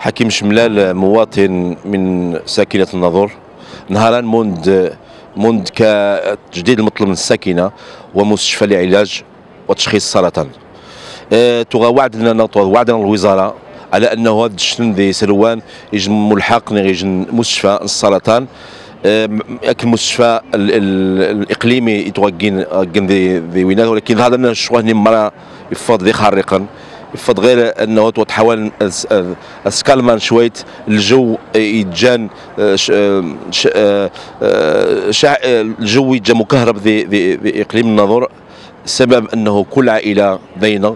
حكيم شملال مواطن من ساكنة الناظور. نهارا منذ منذ كتجديد المطلب من الساكنة ومستشفى لعلاج وتشخيص السرطان أه وعدنا وعدنا الوزارة على أنه هذا الشن ذي سلوان يجي ملحق يجي مستشفى السرطان أه المستشفى الإقليمي يتوقين ذي ذي ولكن هذا شوية مرة يفض ذي خارقا يفض غير أنه تحاول أسكالمان شويت الجو يتجان آه، آه، آه، الجو يتجا مكهرب ذي إقليم النظر السبب أنه كل عائلة بين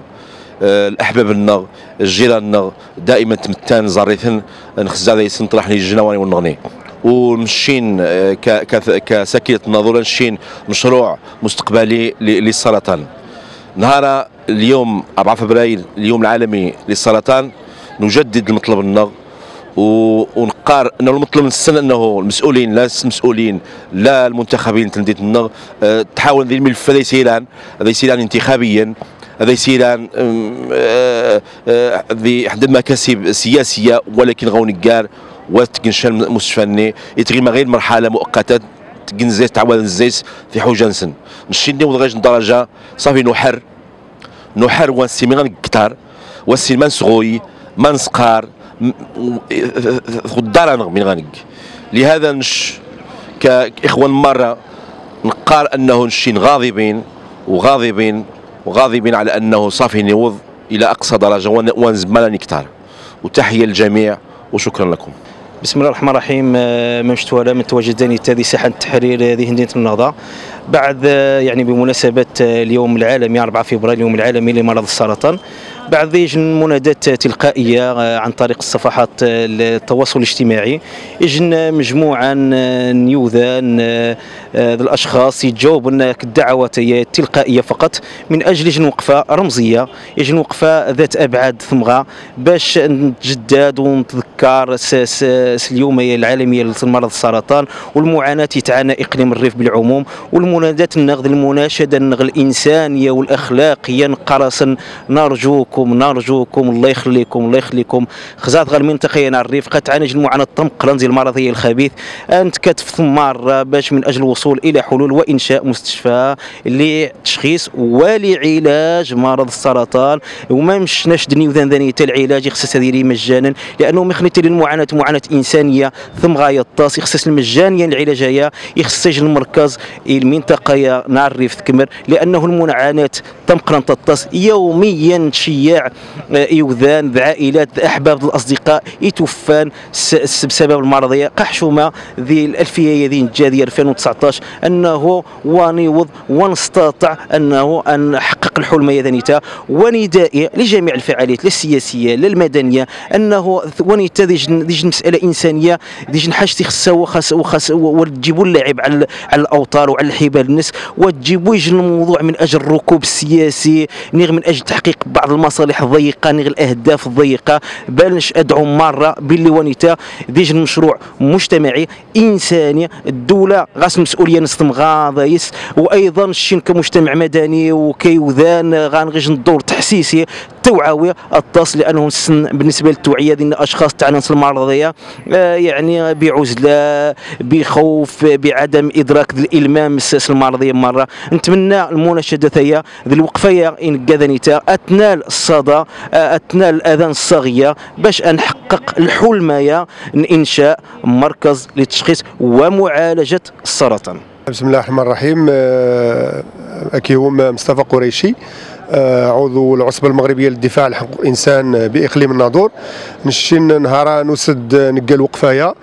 الأحباب النغ الجيران دائما تمتان زاريثن نخزا ذي سنطرح لي الجنواني والنغني ومشين كساكنة الناظور نشين مشروع مستقبلي للسرطان نهار اليوم 4 فبراير اليوم العالمي للسرطان نجدد المطلب النغ ونقار إنه المطلب السنة إنه المسؤولين لا المسؤولين لا المنتخبين تنديت النغ أه تحاول ذي الملف هذا يسيران هذا يسيران انتخابيا هذا يسيران أه أه ذي احد المكاسب سياسية ولكن غون كار وتكنشان مستشفى يتغيم غير مرحلة مؤقتة. تكنزيت تعاود الزيت في حوجانسن نشيني وغاش درجه صافي نحر نحر وانسي من صغوي من سقار خدار من غنق. لهذا نش كإخوان مرة نقار أنه نشين غاضبين وغاضبين وغاضبين على أنه صافي نوض إلى أقصى درجة. ونزملني كتار. وتحية للجميع وشكرا لكم. بسم الله الرحمن الرحيم. آه، ممشت ولا متواجدين. تادي ساحة التحرير هذه هندية النهضة. بعد آه، يعني بمناسبة آه، اليوم العالمي 4 فبراير اليوم العالمي لمرض السرطان بعد يجن منادات تلقائية آه، عن طريق الصفحات التواصل الاجتماعي. يجن مجموعة نيوذان الأشخاص يتجاوبوا الدعوات التلقائيه فقط. من أجل يجن وقفة رمزية يجن وقفة ذات أبعاد ثمغة باش نتجدد ونتذكر اليوم العالميه لمرض السرطان والمعاناة يتعانى اقليم الريف بالعموم والمنادات النغد المناشدة النغ الانسانيه والاخلاقيه قرصا نرجوكم نرجوكم الله يخليكم الله يخليكم. خزات غير المنطقة الريف قد تعاني المعاناة الطم قرنزي المرضيه الخبيث. أنت كتف ثمار باش من أجل الوصول إلى حلول وإنشاء مستشفى لتشخيص ولعلاج مرض السرطان. وما مش نشدني وذان ذاني العلاج يخصص هذه مجانا لأنه مخنتي للمعاناه معاناة إنسانية ثم غاية الطاس يخصص المجانيه العلاجيه يخصص المركز المنطقة نعرف تكمر لأنه المعاناه تم قرنطة الطاس. يوميا شياع آه، يوذان بعائلات أحباب الأصدقاء يتوفان بسبب المرضيه قحشومه ذي الألفية ذي الجاديه 2019 أنه ونيوض ونستطع أنه أن نحقق الحلم ذنيتا وندائي لجميع الفعاليات السياسية للمدنيه أنه ونيتا ديج مسألة إنسانية ديج حاجتي خصها وخاص وخاص وتجيبوا اللعب على على الأوتار وعلى الحبال. الناس وتجيبوا يجي الموضوع من أجل الركوب السياسي نغ من أجل تحقيق بعض المصالح الضيقة نغ الأهداف الضيقة. بلش أدعو مرة باللي ونيتا ديج المشروع مجتمعي إنساني الدولة غاس مسؤولية نستم غاضيس وأيضا الشين كمجتمع مدني وكيوذان غانغيج الدور تحسيسي توعوي التصل لأنه السن بالنسبة للتوعية ديال الأشخاص تاع الناس المرضية. آه، يعني بعزلة بخوف بعدم إدراك الإلمام الساس المرضية مرة. نتمنى المناشدة هي الوقفية إن كذنيتا أتنال الصدى أتنال الأذان الصاغية باش نحقق الحلميه إنشاء مركز للتشخيص ومعالجة السرطان. بسم الله الرحمن الرحيم. اكي هو مصطفى قريشي. عضو العصبة المغربية للدفاع عن حقوق الإنسان بإقليم الناظور. نشين نهار نسد نقا الوقفاية.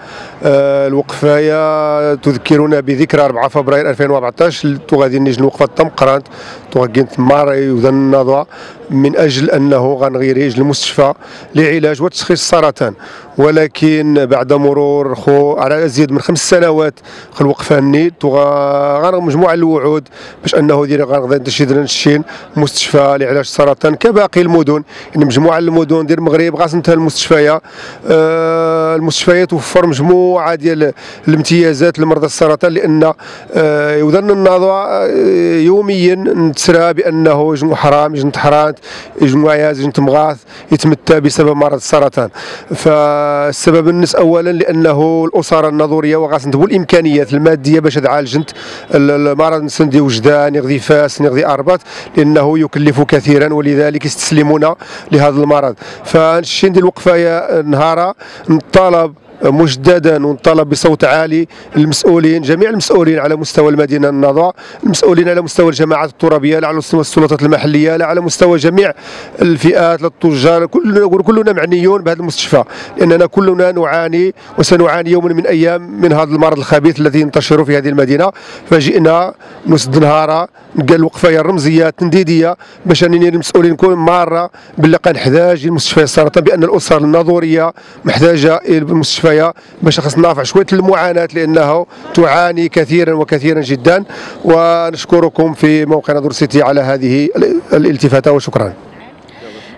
آه، الوقفاية تذكرنا بذكرى 4 فبراير 2014 تغادي نجي الوقفة تم قرانت تغادي ماري وذن النضوى من أجل أنه غنغير المستشفى لعلاج وتشخيص السرطان ولكن بعد مرور خو على ازيد من خمس سنوات خل وقفاني غنغ مجموعة الوعود باش أنه غنغدا تشيد الشين مستشفى. مستشفى لعلاج السرطان كباقي المدن. يعني مجموعة المدن ديال المغرب خاصة المستشفيات آه، المستشفيات توفر مجموعة ديال الامتيازات لمرضى السرطان لأن آه، يودن النظره آه، يوميا نتسرى بأنه يجن حرام يجن تحرات يجن وعياز يجن تمغاث يتمتى بسبب مرض السرطان. فالسبب النس اولا لأنه الاسر النظوريه وغاس ندبو الامكانيات المادية باش تعالجنت المرض. نسندي وجدان يغذي فاس يغذي أربط لأنه يكلف كثيرا ولذلك يستسلمون لهذا المرض. فنشي ندير الوقفة نهارا نطالب مجددا ونطالب بصوت عالي المسؤولين جميع المسؤولين على مستوى المدينة النظا المسؤولين على مستوى الجماعات الترابية على مستوى السلطات المحلية لا على مستوى جميع الفئات التجار كلنا كلنا معنيون بهذا المستشفى لأننا كلنا نعاني وسنعاني يوما من أيام من هذا المرض الخبيث الذي ينتشر في هذه المدينة. فجئنا نسد نهارا نلقى الوقفه الرمزيه التنديديه باش المسؤولين نكون مارة باللي نحتاج لمستشفى السرطان بأن الاسر النظوريه محتاجة إلى المستشفى كفايه باش خاص نرفع شوية المعاناة لأنه تعاني كثيرا وكثيرا جدا. ونشكركم في موقع نظر سيتي على هذه الالتفاتة وشكرا.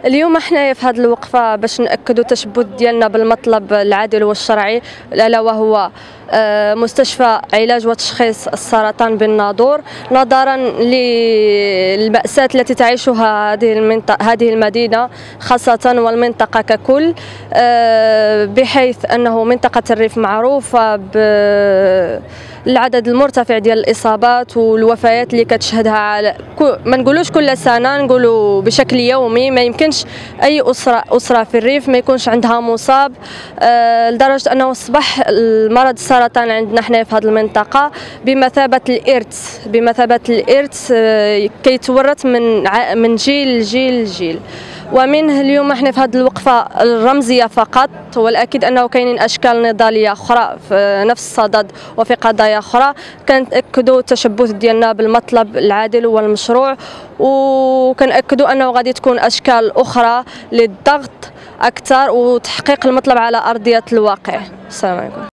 اليوم إحنا في هذه الوقفة باش نأكدوا التشبث ديالنا بالمطلب العادل والشرعي ألا وهو آه، مستشفى علاج وتشخيص السرطان بالناظور. نظرا للمأساة التي تعيشها هذه المنطقة هذه المدينة خاصة والمنطقة ككل آه، بحيث أنه منطقة الريف معروفة العدد المرتفع ديال الإصابات والوفيات اللي كتشهدها ما نقولوش كل سنة نقولوا بشكل يومي ما يمكنش أي اسره أسرة في الريف ما يكونش عندها مصاب. آه لدرجة أنه اصبح المرض السرطان عندنا حنا في هذه المنطقة بمثابة الارث بمثابة الإرث آه كيتورث من من جيل لجيل لجيل. ومنه اليوم إحنا في هذه الوقفة الرمزية فقط والأكيد أنه كاينين أشكال نضالية أخرى في نفس الصدد وفي قضايا أخرى. كنتاكدوا التشبث ديالنا بالمطلب العادل والمشروع وكنأكدوا أنه غادي تكون أشكال أخرى للضغط أكثر وتحقيق المطلب على أرضية الواقع. السلام عليكم.